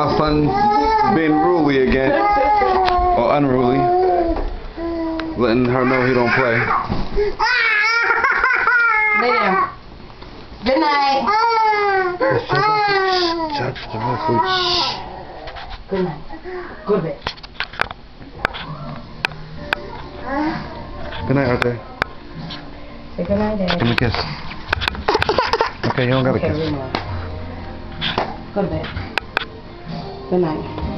being ruly again. Or unruly. Letting her know he don't play. Lay down. Good night. Shut the mouth, Good night. Go to bed. Good night, Arthur. Say good night, Dad. Give me a kiss. Okay, you don't gotta Okay, kiss. we know. Go to bed. Good night.